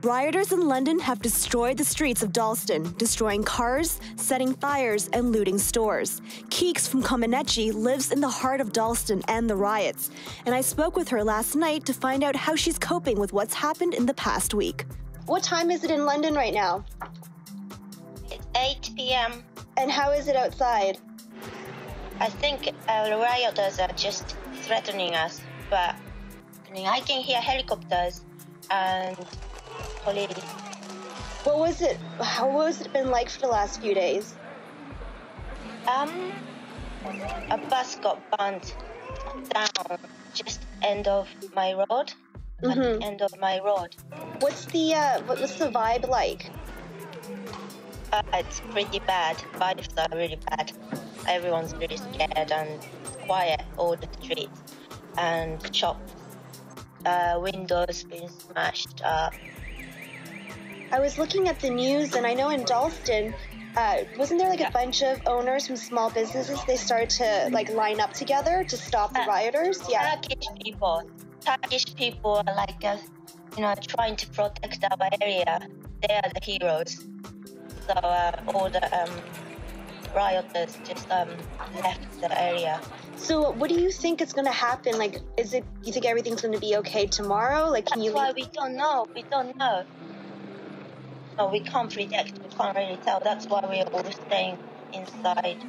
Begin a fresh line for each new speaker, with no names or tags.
Rioters in London have destroyed the streets of Dalston, destroying cars, setting fires, and looting stores. Keex from Comanechi lives in the heart of Dalston and the riots, and I spoke with her last night to find out how she's coping with what's happened in the past week. What time is it in London right now?
It's 8 p.m.
And how is it outside?
I think uh, the rioters are just threatening us, but I mean, I can hear helicopters and police.
What was it? How was it been like for the last few days?
Um, a bus got burned down just end of my road. At
Mhm.
the end of my road.
What's the uh, what- what's the vibe like?
Uh, it's pretty bad. Vibes are really bad. Everyone's really scared and quiet all the streets. And shop uh, windows being smashed up.
I was looking at the news, and I know in Dalston, uh, wasn't there like a bunch of owners from small businesses? They started to like line up together to stop the
Uh,
rioters. Yeah.
Turkish people. Turkish people are like, uh, you know, trying to protect our area. They are the heroes. So uh, all the um, rioters just um, left the area.
So, what do you think is going to happen? Like, is it? You think everything's going to be okay tomorrow? Like, can
That's
you?
why we don't know. We don't know. No, we can't predict. We can't really tell. That's why we're all staying inside.